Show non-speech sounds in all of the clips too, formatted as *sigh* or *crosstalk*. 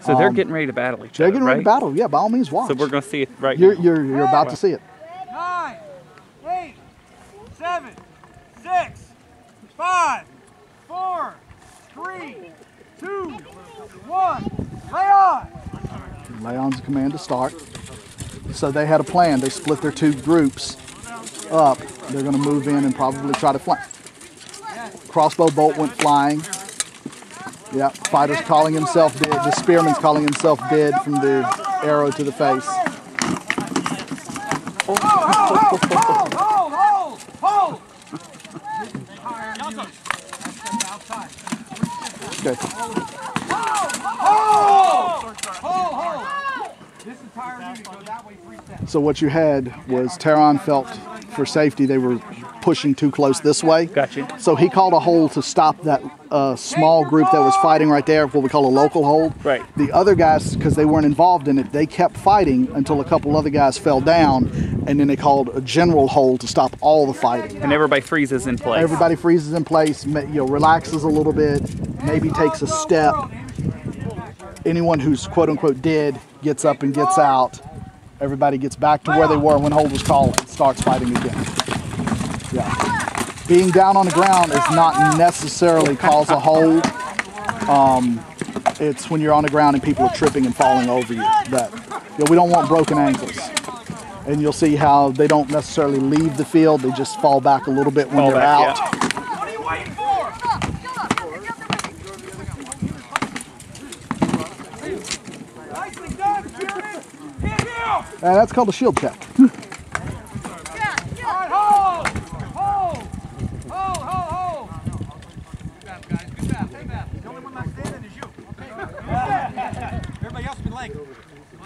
So they're Um, getting ready to battle each other. They're other, getting ready right? to battle. Yeah, by all means, watch. So we're going to see it right you're now. you're you're about to see it. nine, eight, seven, six, five, four, three, two, one. Lay on. Lay on's command to start. So they had a plan. They split their two groups up. They're going to move in and probably try to flank. Crossbow bolt went flying. Yeah, fighter's calling himself dead. The spearman's calling himself dead from the arrow to the face. Hold, hold, hold, hold. Okay. Hold, hold. Way. So what you had was Tehran felt for safety they were pushing too close this way. Gotcha. So he called a hold to stop that uh, small group that was fighting right there, what we call a local hold. Right. The other guys, because they weren't involved in it, they kept fighting until a couple other guys fell down, and then they called a general hold to stop all the fighting. And everybody freezes in place. Everybody freezes in place, you know, relaxes a little bit, maybe takes a step. Anyone who's quote unquote dead gets up and gets out. Everybody gets back to where they were when hold was called and starts fighting again. Yeah. Being down on the ground is not necessarily cause a hold. Um, it's when you're on the ground and people are tripping and falling over you that you know, we don't want broken ankles. And you'll see how they don't necessarily leave the field; they just fall back a little bit when Fall you're back, out. What are you waiting for? Nicely done, Spearman. Hit him. And that's called a shield check. *laughs* All right, hold. Hold. Hold, hold, hold. Good battle, guys. Good battle. Good battle. The only one left standing is you. Okay. Everybody else has been late.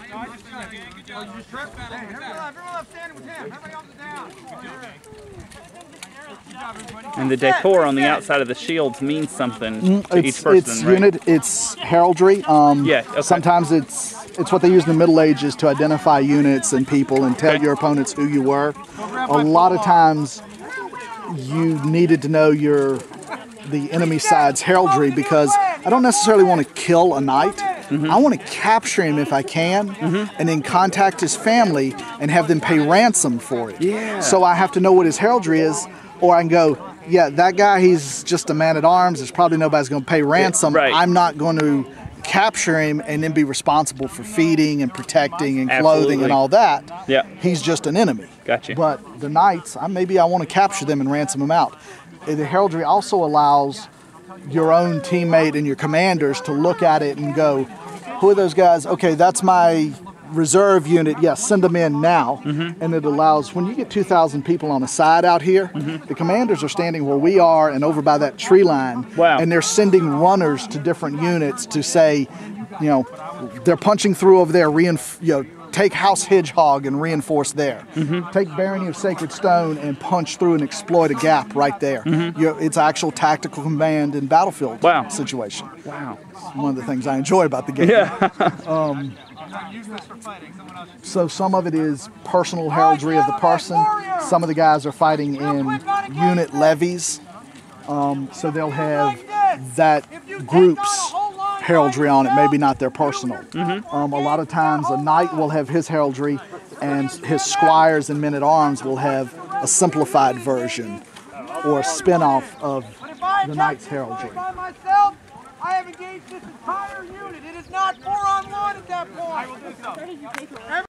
No, I just tripped. Good job. Oh, you just tripped? Hey, everyone, everyone left standing with him. Everybody else is down. Good job, everybody. And the decor on the outside of the shields means something to Mm, It's each person, it's right? unit, it's heraldry. Um, Yeah, okay. Sometimes it's it's what they use in the Middle Ages to identify units and people and tell Okay. your opponents who you were. A lot of times, you needed to know your the enemy side's heraldry because I don't necessarily want to kill a knight. Mm-hmm. I want to capture him if I can, and then contact his family and have them pay ransom for it. Yeah. So I have to know what his heraldry is, or I can go, yeah, that guy, he's just a man at arms. There's probably nobody's going to pay ransom. right. I'm not going to capture him and then be responsible for feeding and protecting and clothing Absolutely. and all that. Yeah. He's just an enemy. Gotcha. But the knights, I, maybe I want to capture them and ransom them out. The heraldry also allows your own teammate and your commanders to look at it and go, who are those guys? Okay, that's my reserve unit. Yes, send them in now. Mm-hmm. And it allows, when you get 2,000 people on a side out here, the commanders are standing where we are and over by that tree line. Wow. And they're sending runners to different units to say, you know, they're punching through over there, reinf- you know, take House Hedgehog and reinforce there. Mm-hmm. Take Barony of Sacred Stone and punch through and exploit a gap right there. You know, it's actual tactical command and battlefield Mm-hmm. Wow. situation. Wow. One of the things I enjoy about the game. Yeah. *laughs* So some of it is personal heraldry of the person. Some of the guys are fighting in unit levies. Um, so they'll have that group's heraldry on it, maybe not their personal. Um, a lot of times a knight will have his heraldry and his squires and men at arms will have a simplified version or a spin-off of But if I the knight's heraldry. I have engaged this entire unit. It is not four on one at that point.